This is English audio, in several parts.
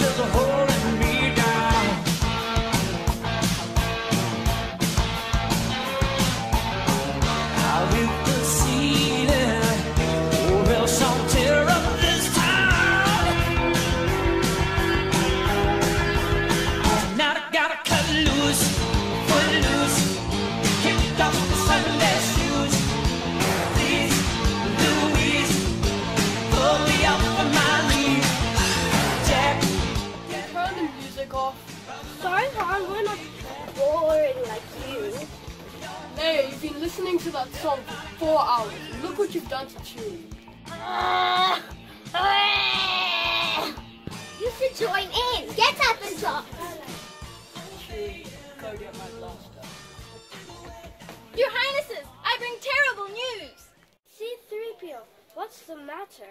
Now song for four hours. Look what you've done to Chewie. You should join in. Get up and talk. Chewie, go get my blaster. Your Highnesses, I bring terrible news. C-3PO, what's the matter?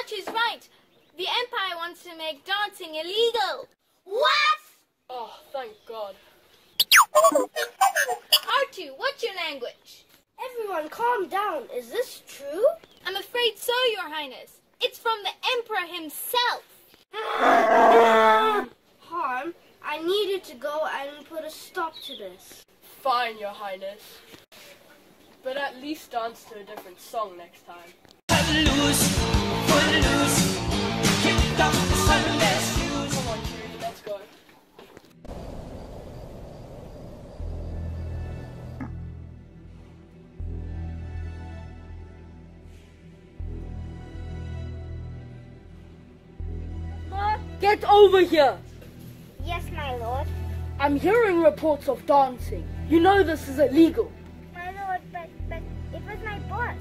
Archie's right. The Empire wants to make dancing illegal. What? Oh, thank God. Archie, what's your language? Everyone, calm down. Is this true? I'm afraid so, Your Highness. It's from the Emperor himself. Harm, I needed to go and put a stop to this. Fine, Your Highness. But at least dance to a different song next time. Over here! Yes, my lord. I'm hearing reports of dancing. You know this is illegal. My lord, but, but it was my boss.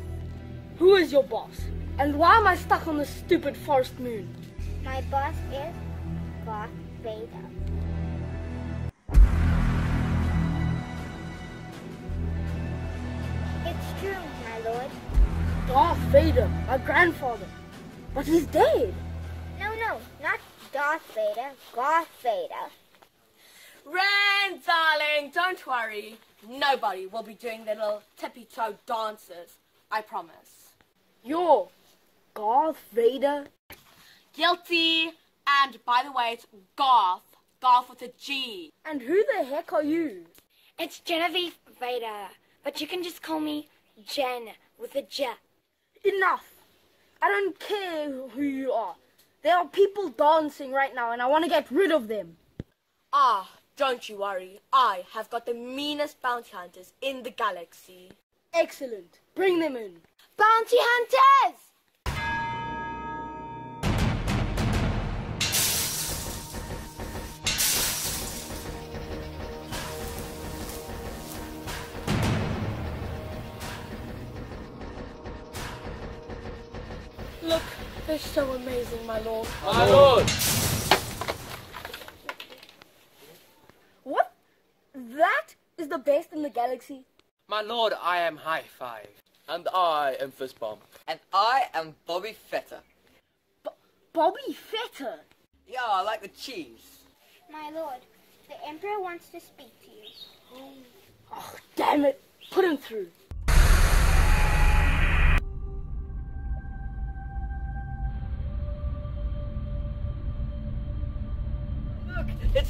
Who is your boss? And why am I stuck on this stupid forest moon? My boss is Darth Vader. It's true, my lord. Darth Vader, my grandfather. But he's dead. No, no, not Darth Vader, Darth Vader. Ren, darling, don't worry. Nobody will be doing their little tippy toe dances. I promise. You're Darth Vader? Guilty. And by the way, it's Garth. Garth with a G. And who the heck are you? It's Genevieve Vader, but you can just call me Jen with a J. Enough! I don't care who you are. There are people dancing right now and I want to get rid of them. Ah, don't you worry. I have got the meanest bounty hunters in the galaxy. Excellent. Bring them in. Bounty hunters! Look, they're so amazing, my lord. My lord! What? That is the best in the galaxy? My lord, I am High Five. And I am Fist Bomb. And I am Bobby Fetter. Bobby Fetter? Yeah, I like the cheese. My lord, the Emperor wants to speak to you. Oh, damn it. Put him through.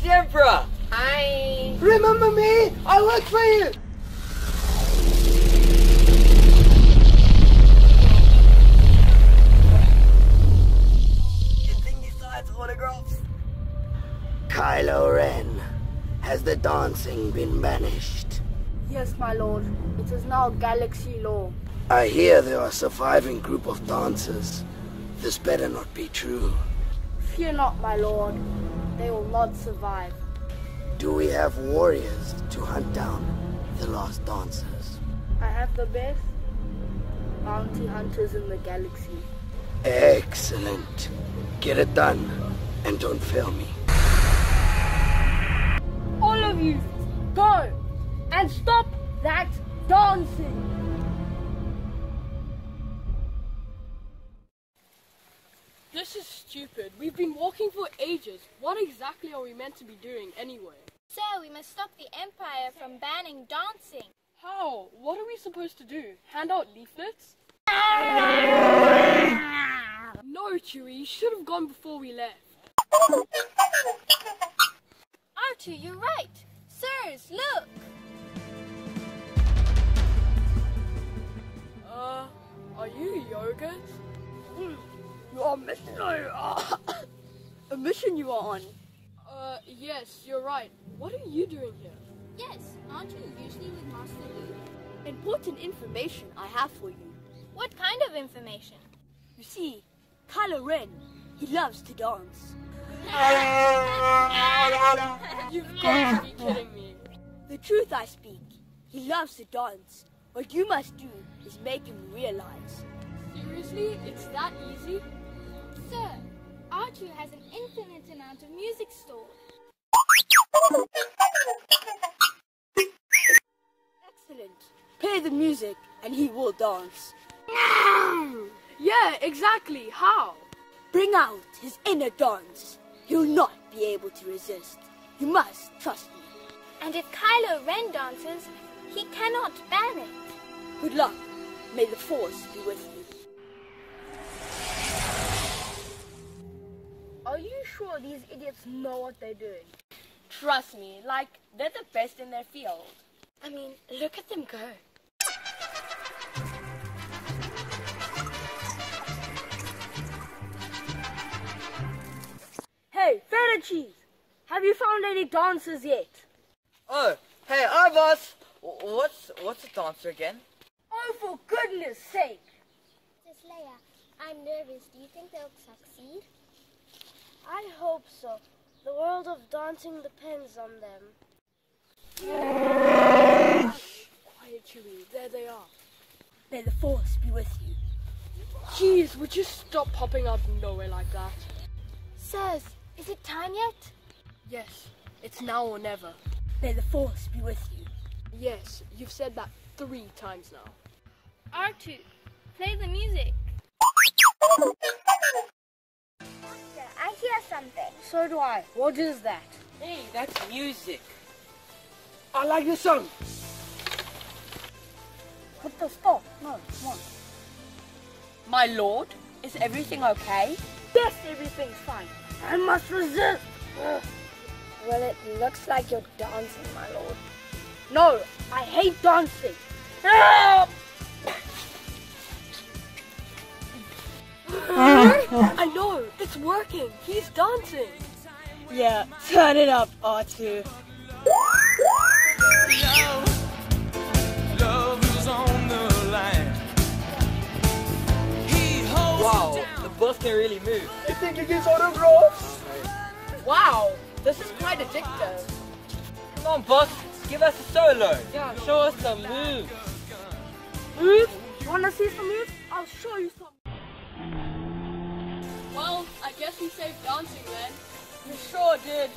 It's the Hi. Remember me? I work for you. You think he signs autographs? Kylo Ren, has the dancing been banished? Yes, my lord. It is now galaxy law. I hear there are a surviving group of dancers. This better not be true. Fear not, my lord. They will not survive. Do we have warriors to hunt down the lost dancers? I have the best bounty hunters in the galaxy. Excellent. Get it done, and don't fail me. All of you, go and stop that dancing. Stupid. We've been walking for ages. What exactly are we meant to be doing anyway? So we must stop the Empire from banning dancing. How? What are we supposed to do? Hand out leaflets? no, Chewie, you should have gone before we left. Artu, you're right. Sirs, look. Uh, are you yogurt? You are mission. a mission you are on. Uh, yes, you're right. What are you doing here? Yes, aren't you usually with Master Lu? Important information I have for you. What kind of information? You see, Kylo Ren, he loves to dance. You've got to be kidding me. The truth I speak. He loves to dance. What you must do is make him realize. Seriously? It's that easy? Sir, Artu has an infinite amount of music stored. Excellent. Play the music and he will dance. Yeah, exactly. How? Bring out his inner dance. He'll not be able to resist. You must trust me. And if Kylo Ren dances, he cannot ban it. Good luck. May the force be with you. Sure these idiots know what they're doing? Trust me, like they're the best in their field. I mean, look at them go. Hey, feta cheese! Have you found any dancers yet? Oh, hey, hi, boss. What's what's a dancer again? Oh, for goodness sake! Sis Leia, I'm nervous. Do you think they'll succeed? I hope so. The world of daunting depends on them. Quiet, Chewie. There they are. May the force be with you. Jeez, would you stop popping out of nowhere like that? Sirs, is it time yet? Yes, it's now or never. May the force be with you. Yes, you've said that three times now. Artu, play the music. I hear something. So do I. What is that? Hey, that's music. I like this song. What the stop? No, come on. My lord, is everything okay? Yes, everything's fine. I must resist. Ugh. Well, it looks like you're dancing, my lord. No, I hate dancing. Ah! It's working. He's dancing. Yeah, turn it up, R2. Wow, the boss can really move. You think he gets autographs? Wow, this is quite addictive. Come on, boss, give us a solo. Yeah, show us some moves. Moves? You wanna see some moves? I'll show you some. Well, I guess we saved dancing then. You sure did.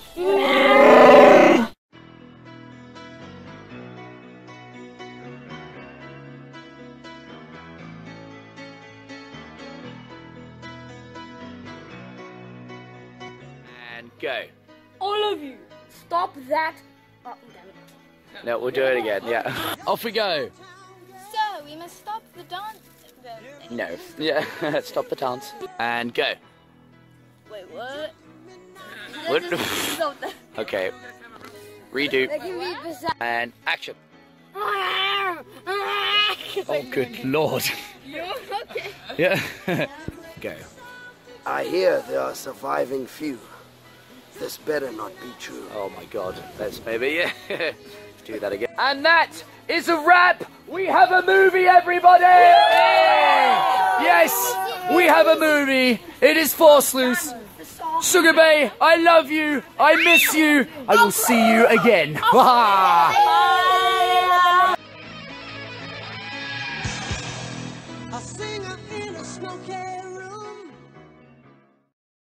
And go. All of you, stop that. Oh, damn it. No, we'll do it again. Yeah. Off we go. So we must stop the dance. No. Yeah. Stop the dance. And go. Wait, what? What? okay. Redo. And action. Oh, good lord. okay. Yeah. go. I hear there are surviving few. This better not be true. Oh my god. Let's maybe yeah. do that again. And that is a wrap. We have a movie, everybody. Yes, we have a movie. It is Force Loose. Sugar Bay, I love you. I miss you. I will see you again.